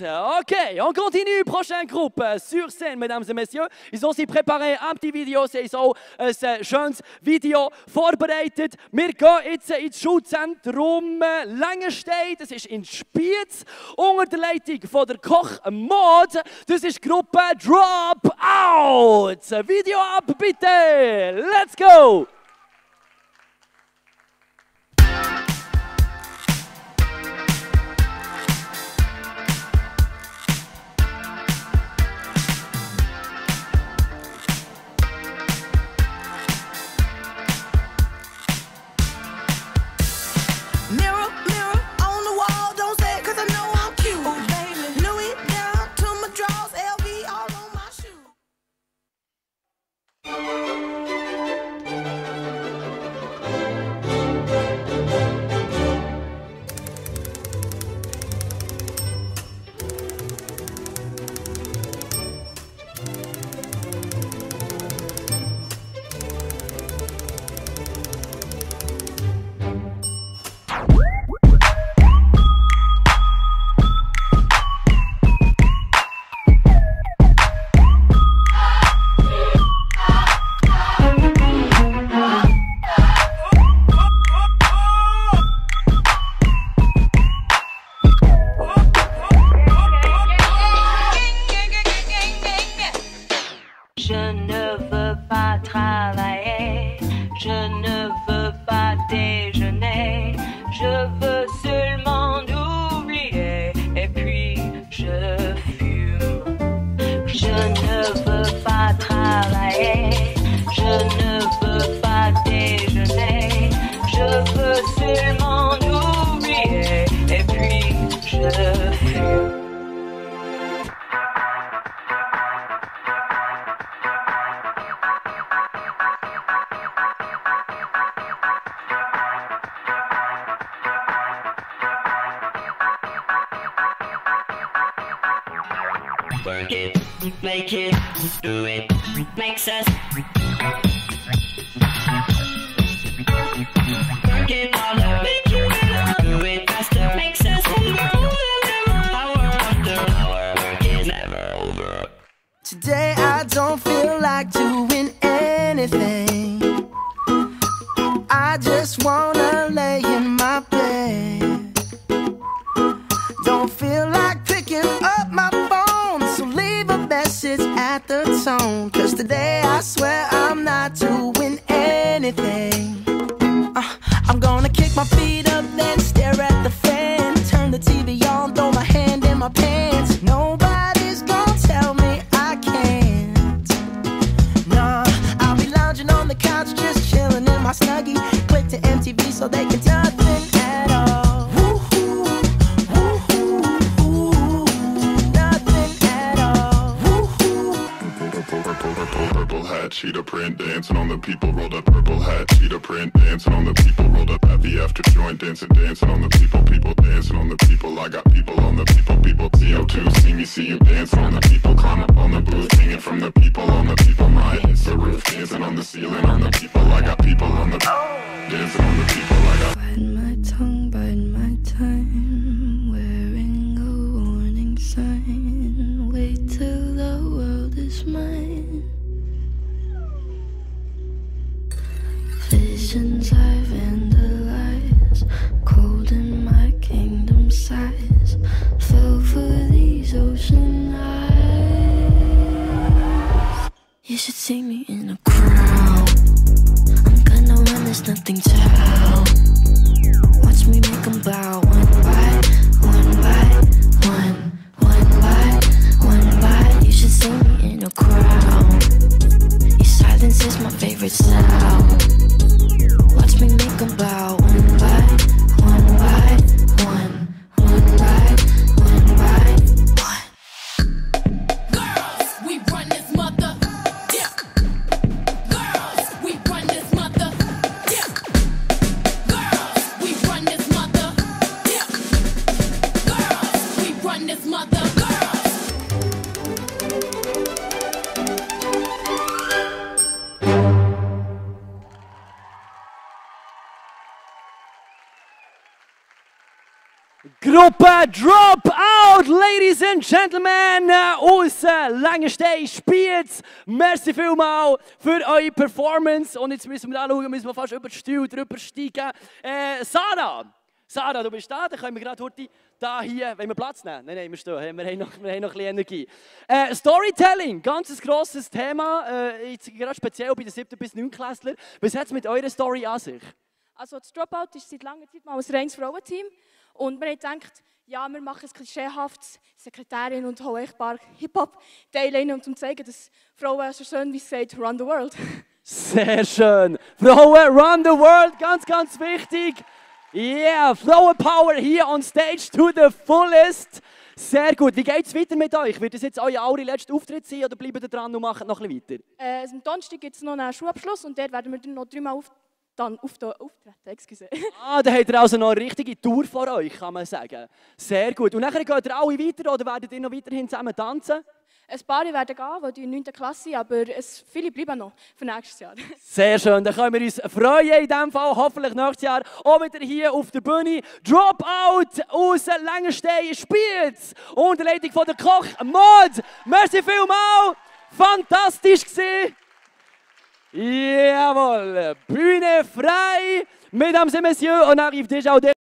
Ok, on continue. Prochaine groupe euh, sur scène, mesdames et messieurs. Ils ont aussi préparé un petit. Sie haben so ein äh, schönes Video vorbereitet. Wir gehen jetzt ins Schulzentrum Langenstein. Das ist in Spiez. Unter der Leitung von der Koch Mod. Das ist Gruppe Drop Out. Video ab, bitte. Let's go. Work it, make it, do it, makes us. Work it harder, make it work is never over. Today I don't feel like doing anything. I just wanna lay in tone. Cause today I swear I'm not doing anything. Uh, I'm gonna kick my feet cheetah print, dancing on the people, rolled up purple hat, cheetah print, dancing on the people, rolled up happy after joint, dancing, dancing on the people, people, dancing on the people, I got people on the people, people, CO2, see me, see you dancing on the people, climb up on the booth, hanging from the people, on the people, my hits the roof, dancing on the ceiling, on the people, I I vandalize, cold in my kingdom size. Fell for these ocean eyes. You should see me in a crowd. I'm gonna nothing to help. Watch me make 'em bow Gruppe Drop Out, Ladies and Gentlemen, äh, aus äh, Langenstein spielt. Merci vielmals für eure Performance. Und jetzt müssen wir anschauen, müssen wir fast über den Stuhl drüber steigen. Äh, Sarah, Sarah, du bist da, dann können wir gerade heute da hier, wenn wir Platz nehmen? Nein, nein, wir stehen, wir haben noch, wir haben noch ein bisschen Energie. Äh, Storytelling, ganz grosses Thema, äh, jetzt gerade speziell bei den 7. bis 9. Klässler. Was hat es mit eurer Story an sich? Also das Dropout ist seit langer Zeit mal ein reines Frauenteam. Und wir haben gedacht, ja, wir machen ein klischeehaftes Sekretärin und holen echt ein paar Hip-Hop-Teile um zu zeigen, dass Frauen so schön, wie es sagt, run the world. Sehr schön. Frauen run the world, ganz, ganz wichtig. Yeah, Frauenpower hier on stage to the fullest. Sehr gut. Wie geht es weiter mit euch? Wird das jetzt euer allerletzter Auftritt sein oder bleibt ihr dran und macht noch ein bisschen weiter? Äh, am Donnerstag gibt es noch einen Schulabschluss und dort werden wir dann noch dreimal auf, dann auf, auftreten. Excuse. Ah, da habt ihr also noch eine richtige Tour vor euch, kann man sagen. Sehr gut. Und nachher geht ihr alle weiter oder werdet ihr noch weiterhin zusammen tanzen? Ein paar werden gehen, weil die in 9. Klasse aber es, viele bleiben noch für nächstes Jahr. Sehr schön, dann können wir uns freuen in diesem Fall. Hoffentlich nächstes Jahr auch wieder hier auf der Bühne. Dropout aus Langenstein spielt unter Leitung von der Koch Mod. Merci vielmals, fantastisch gewesen. Jawohl, Bühne frei, Mesdames et Messieurs, on arrive déjà au